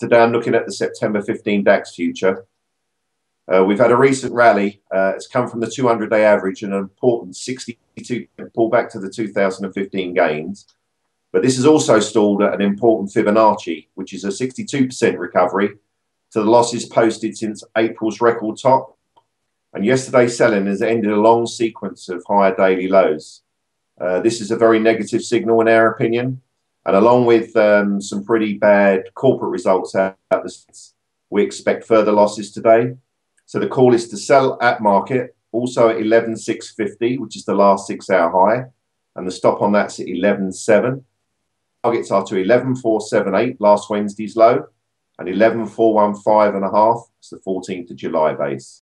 Today I'm looking at the September 15 DAX future. Uh, we've had a recent rally. Uh, it's come from the 200-day average and an important 62 pullback to the 2015 gains. But this has also stalled at an important Fibonacci, which is a 62% recovery to the losses posted since April's record top. And yesterday's selling has ended a long sequence of higher daily lows. Uh, this is a very negative signal in our opinion. And along with um, some pretty bad corporate results out the we expect further losses today. So the call is to sell at market, also at 11,650, which is the last six hour high. And the stop on that's at 11,7. Targets are to 11,478, last Wednesday's low, and 11,415 and a half, it's the 14th of July base.